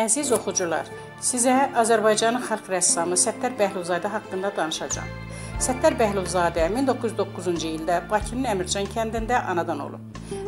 Əziz oxucular, sizə Azərbaycanın xalq rəssamı Səttar Bəhlulzadə haqqında danışacağam. Səttar Bəhlulzadə 1909-cu ildə Bakının Əmircan kəndində anadan olub.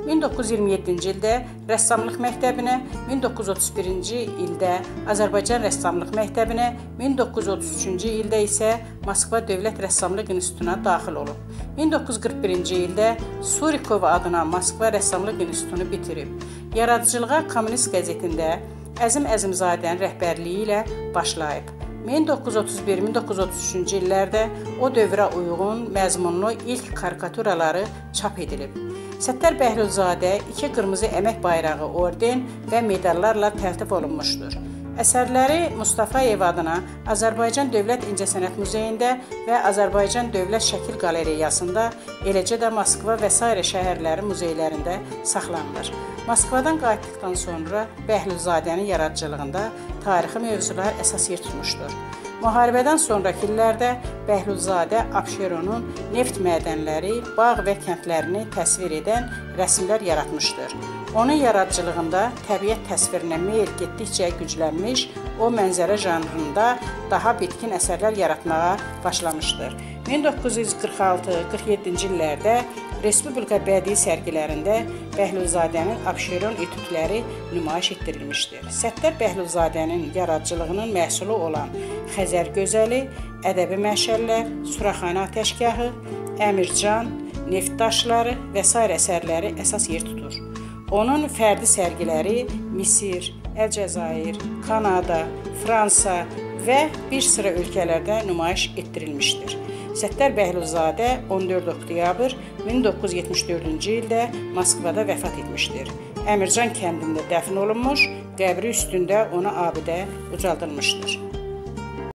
1927-ci ildə rəssamlıq məktəbinə, 1931-ci ildə Azərbaycan rəssamlıq məktəbinə, 1933-cü ildə isə Moskva Dövlət Rəssamlıq İnstitutuna daxil olub. 1941-ci ildə Surikov adına Moskva Rəssamlıq İnstitutunu bitirib. Yaradıcılığa Kommunist qəzetində Əzim Əzimzadənin rəhbərliyi ilə başlayıb. 1931-1933-cü illərdə o dövrə uyğun məzmunlu ilk karikaturaları çap edilib. Səttar Bəhlulzadə iki qırmızı əmək bayrağı orden və medallarla təltif olunmuşdur. Əsərləri Mustafayev adına Azərbaycan Dövlət İncəsənət Muzeyində və Azərbaycan Dövlət Şəkil Qalereyasında, eləcə də Moskva və sairə şəhərlərin muzeylərində saxlanılır. Moskvadan qayıtdıqdan sonra Bəhlulzadənin yaradıcılığında tarixi mövzular əsas yer tutmuşdur. Müharibədən sonrakı illərdə Bəhlulzadə Abşeronun neft mədənləri, bağ və kəndlərini təsvir edən rəsmlər yaratmışdır. Onun yaradıcılığında təbiət təsvirinə meyl getdikcə güclənmiş, o mənzərə janrında daha bitkin əsərlər yaratmağa başlamışdır. 1946-47-ci illərdə Respublika bədii sərgilərində Bəhlulzadənin Abşeron etüdləri nümayiş etdirilmişdir. Səttar Bəhlulzadənin yaradıcılığının məhsulu olan Xəzər gözəli, ədəbi məşəllər, Suraxana atəşgahı, Əmircan, Neft daşları və sair əsərləri əsas yer tutur. Onun fərdi sərgiləri Misir, Əlcəzair, Kanada, Fransa və bir sıra ölkələrdə nümayiş etdirilmişdir. Səttar Bəhlulzadə 14 oktyabr 1974-cü ildə Moskvada vəfat etmişdir. Əmircan kəndində dəfn olunmuş, qəbri üstündə ona abidə ucaldılmışdır.